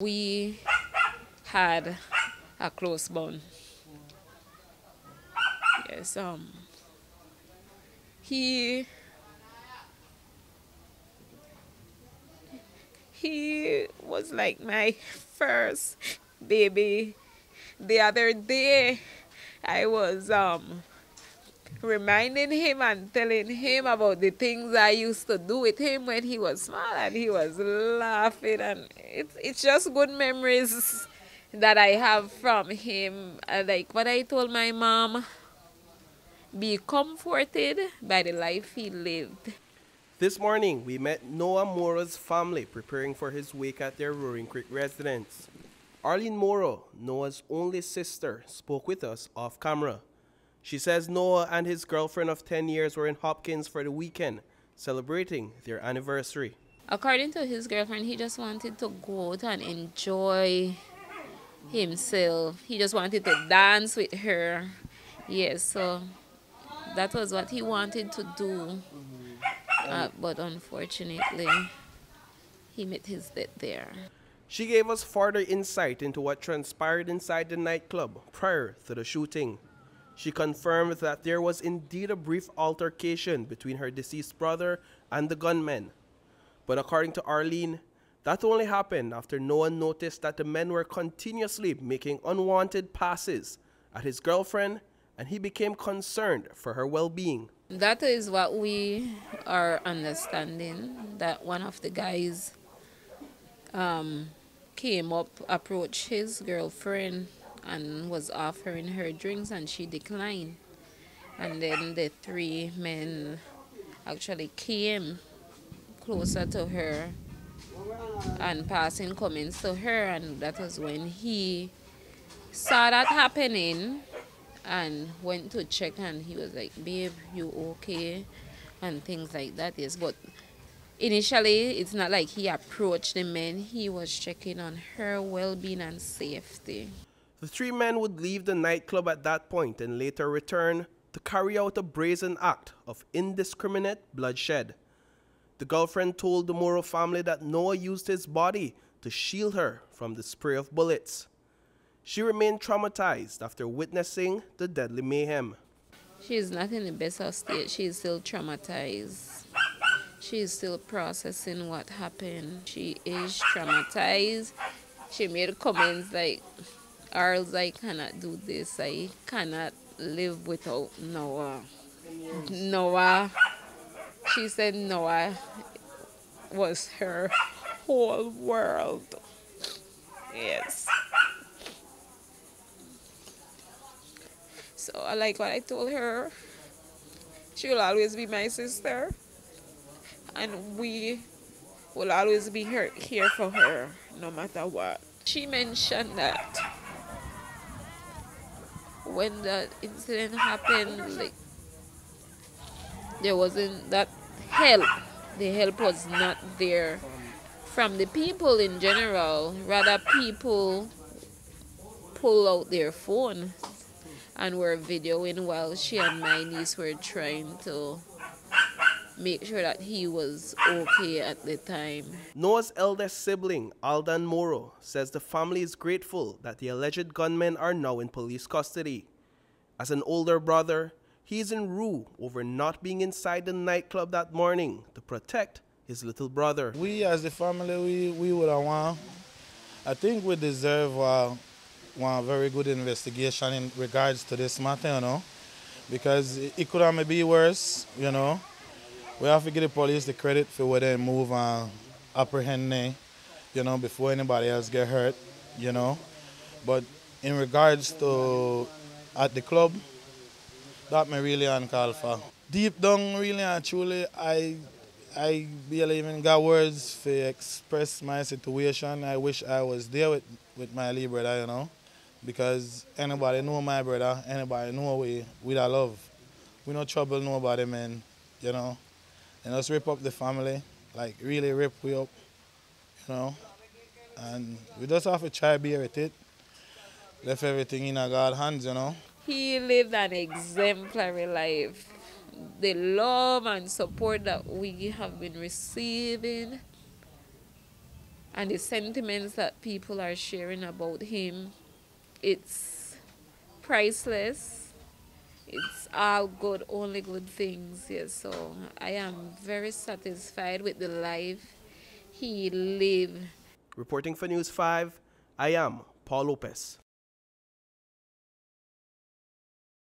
We had a close bond. Yes, um, he he was like my first baby. The other day, I was um reminding him and telling him about the things I used to do with him when he was small, and he was laughing, and it's it's just good memories that I have from him. Uh, like what I told my mom, be comforted by the life he lived. This morning, we met Noah Moro's family preparing for his wake at their Roaring Creek residence. Arlene Moro, Noah's only sister, spoke with us off camera. She says Noah and his girlfriend of 10 years were in Hopkins for the weekend, celebrating their anniversary. According to his girlfriend, he just wanted to go out and enjoy himself. He just wanted to dance with her. Yes, so that was what he wanted to do. Uh, but unfortunately, he met his death there. She gave us further insight into what transpired inside the nightclub prior to the shooting. She confirmed that there was indeed a brief altercation between her deceased brother and the gunmen. But according to Arlene, that only happened after Noah noticed that the men were continuously making unwanted passes at his girlfriend and he became concerned for her well being. That is what we are understanding that one of the guys um, came up, approached his girlfriend, and was offering her drinks, and she declined. And then the three men actually came closer to her and passing comments to her, and that was when he saw that happening and went to check and he was like babe you okay? and things like that yes. But initially it's not like he approached the men. He was checking on her well-being and safety the three men would leave the nightclub at that point and later return to carry out a brazen act of indiscriminate bloodshed the girlfriend told the Moro family that Noah used his body to shield her from the spray of bullets she remained traumatized after witnessing the deadly mayhem. She is not in the best of state. She is still traumatized. She is still processing what happened. She is traumatized. She made comments like, Arls, I cannot do this. I cannot live without Noah. Noah. She said Noah was her whole world. Yes. So I like what I told her. She will always be my sister. And we will always be here, here for her no matter what. She mentioned that when that incident happened, like there wasn't that help. The help was not there from the people in general. Rather, people pull out their phone and were videoing while she and my niece were trying to make sure that he was okay at the time. Noah's eldest sibling, Aldan Moro, says the family is grateful that the alleged gunmen are now in police custody. As an older brother, he is in rue over not being inside the nightclub that morning to protect his little brother. We as the family, we, we would have won. I think we deserve uh, one very good investigation in regards to this matter, you know, because it could have be worse, you know. We have to give the police the credit for where they move and apprehend them, you know, before anybody else get hurt, you know. But in regards to at the club, that me really uncalled for. Deep down, really and truly, I I barely even got words to express my situation. I wish I was there with, with my little brother, you know because anybody know my brother, anybody know we we that love. We no trouble nobody, man. You know, and just rip up the family, like really rip we up. You know, and we just have to try bear with it. Left everything in our God's hands, you know. He lived an exemplary life. The love and support that we have been receiving and the sentiments that people are sharing about him, it's priceless. It's all good, only good things. Yes, so I am very satisfied with the life he lived. Reporting for News 5, I am Paul Lopez.